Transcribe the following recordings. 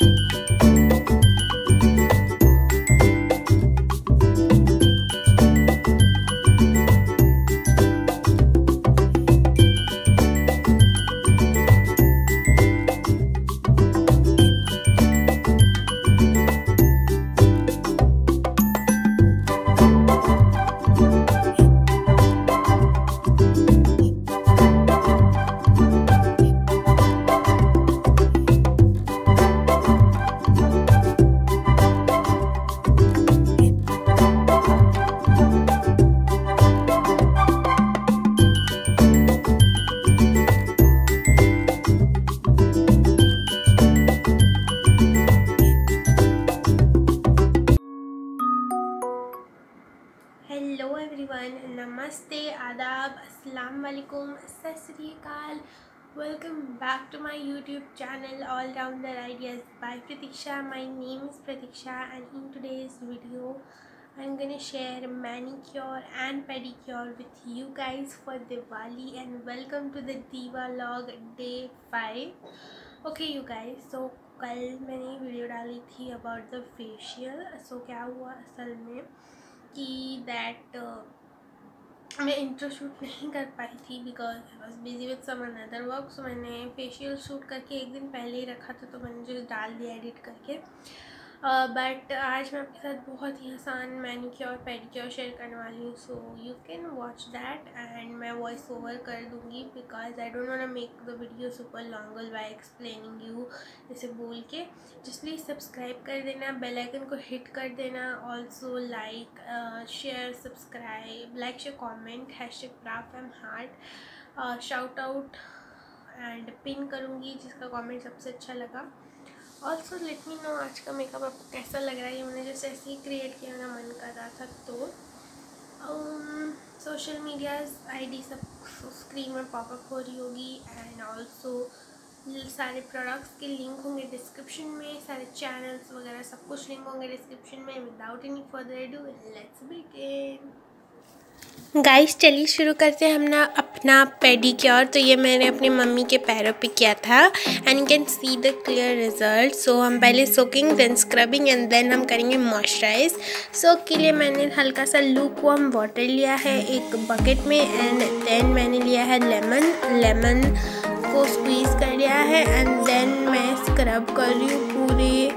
Música hello everyone नमस्ते आदाब अस्सलाम वालेकुम सत welcome back to my YouTube channel all rounder ideas by Pratiksha my name is Pratiksha and in today's video I am gonna share manicure and pedicure with you guys for Diwali and welcome to the दीवा vlog day five okay you guys so कल मैंने video डाली थी about the facial सो क्या हुआ असल में? कि दैट uh, मैं इंट्रो शूट नहीं कर पाई थी because I was busy with some another work so मैंने फेशियल शूट करके एक दिन पहले ही रखा था तो मैंने जो डाल दिया एडिट करके। बट आज मैं आपके साथ बहुत ही आसान मैनिक्योर पेडिक्योर शेयर करने वाली हूँ so you can watch that and मैं वॉइस ओवर कर दूँगी because I don't want make the video super long by explaining you इसे बोल के। जिस प्लीज़ सब्सक्राइब कर देना बेल आइकन को हिट कर देना also like share subscribe like share comment hash प्राफ M heart shout out and pin करूँगी जिसका कॉमेंट सबसे अच्छा लगा। ऑल्सो लेट मी नो आज का मेकअप आपको कैसा लग रहा है? मैंने जैसे ऐसे ही क्रिएट किया ना, मन कर रहा था तो। सोशल मीडियाज़ आईडी सब स्क्रीन में पॉपअप हो रही होगी एंड ऑल्सो सारे प्रोडक्ट्स के लिंक होंगे डिस्क्रिप्शन में, सारे चैनल्स वगैरह सब कुछ लिंक होंगे डिस्क्रिप्शन में without any further do let's begin guys चलिए शुरू करते हैं हमने अपना पेडिक्योर तो ये मैंने अपनी मम्मी के पैरों पे किया था। And you can see the clear result so हम पहले soaking then scrubbing and then हम करेंगे मॉइस्चराइज सोक के लिए मैंने हल्का सा लूक वार्म वाटर लिया है एक बकेट में एंड देन मैंने लिया है लेमन लेमन को स्क्वीज़ कर लिया है एंड देन मैं स्क्रब कर रही हूँ पूरे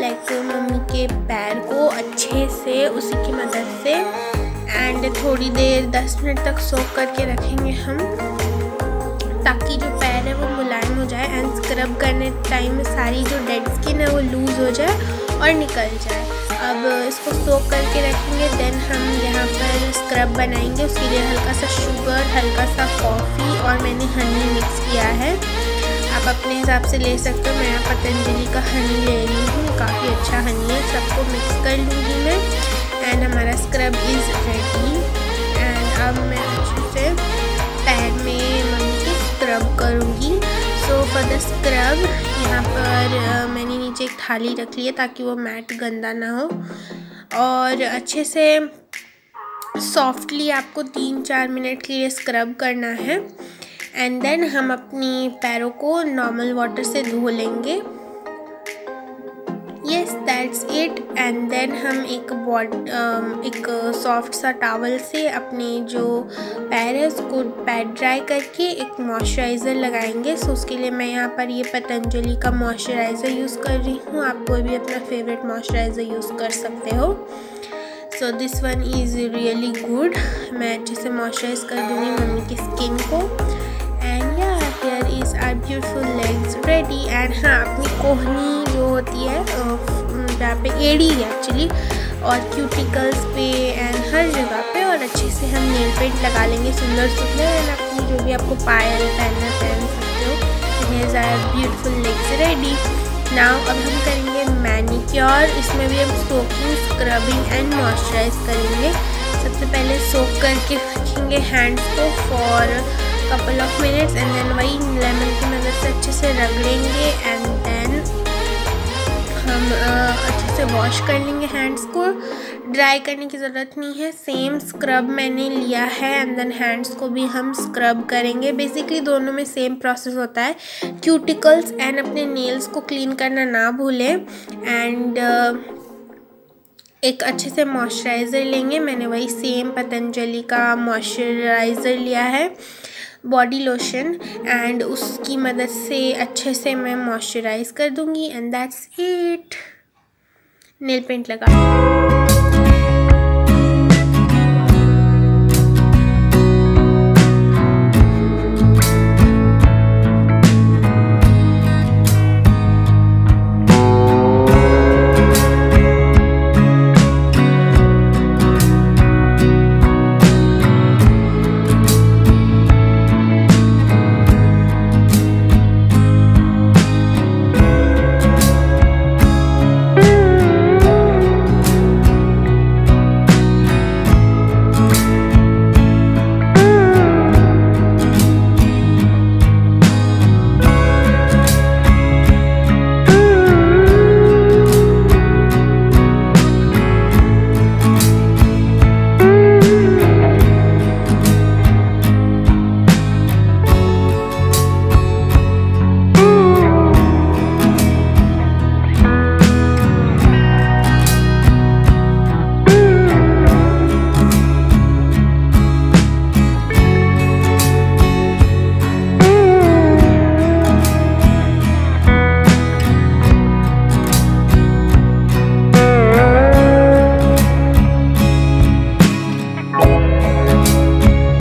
लाइक मम्मी के पैर को अच्छे से, उसी की मदद से। एंड थोड़ी देर 10 मिनट तक सोख करके रखेंगे हम, ताकि जो पैर है वो मुलायम हो जाए एंड स्क्रब करने टाइम में सारी जो डेड स्किन है वो लूज़ हो जाए और निकल जाए। अब इसको सोख करके रखेंगे देन हम यहाँ पर स्क्रब बनाएँगे। उसके लिए हल्का सा शुगर हल्का सा कॉफ़ी और मैंने हनी मिक्स किया है। आप अपने हिसाब से ले सकते हो, मैं पतंजलि का हनी ले रही हूँ, काफ़ी अच्छा हनी है, सबको मिक्स कर लूँगी मैं। स्क्रब यहाँ पर मैंने नीचे एक थाली रख ली है ताकि वो मैट गंदा ना हो। और अच्छे से सॉफ्टली आपको तीन चार मिनट के लिए स्क्रब करना है। एंड देन हम अपनी पैरों को नॉर्मल वाटर से धो लेंगे। Yes that's it and then हम एक बॉड um, एक सॉफ्ट सा टावल से अपने जो पैर है उसको पैर ड्राई करके एक मॉइस्चराइज़र लगाएँगे। सो उसके लिए मैं यहाँ पर ये पतंजलि का मॉइस्चराइज़र यूज़ कर रही हूँ। आप कोई भी अपना फेवरेट मॉइस्चराइज़र यूज़ कर सकते हो। So this one is really good मैं अच्छे से मॉइस्चराइज कर दूँगी मम्मी की स्किन को। एंड या hair is are beautiful legs ready and हाँ अपनी कोहनी जो होती है एड़ी है एक्चुअली और क्यूटिकल्स पे एंड हर जगह पे और अच्छे से हम नेल पेंट लगा लेंगे सुंदर सुंदर एंड अपनी जो भी आपको पायल पहनना पहन सकते हो hairs are beautiful legs ready now अब हम करेंगे मैनिक्योर इसमें भी हम सोकिंग स्क्रबिंग एंड मॉइस्चराइज करेंगे। सबसे पहले सोक करके रखेंगे हैंड्स को for couple of minutes and then वही लेमन की मदद से अच्छे से रगड़ेंगे एंड देन हम अच्छे से वॉश कर लेंगे हैंड्स को। ड्राई करने की ज़रूरत नहीं है सेम स्क्रब मैंने लिया है एंड देन हैंड्स को भी हम स्क्रब करेंगे। बेसिकली दोनों में सेम प्रोसेस होता है। क्यूटिकल्स एंड अपने नेल्स को क्लीन करना ना भूलें एंड एक अच्छे से मॉइस्चराइज़र लेंगे। मैंने वही सेम पतंजलि का मॉइस्चराइज़र लिया है। बॉडी लोशन एंड उसकी मदद से अच्छे से मैं मॉइस्चराइज़ कर दूँगी and that's it nail paint लगा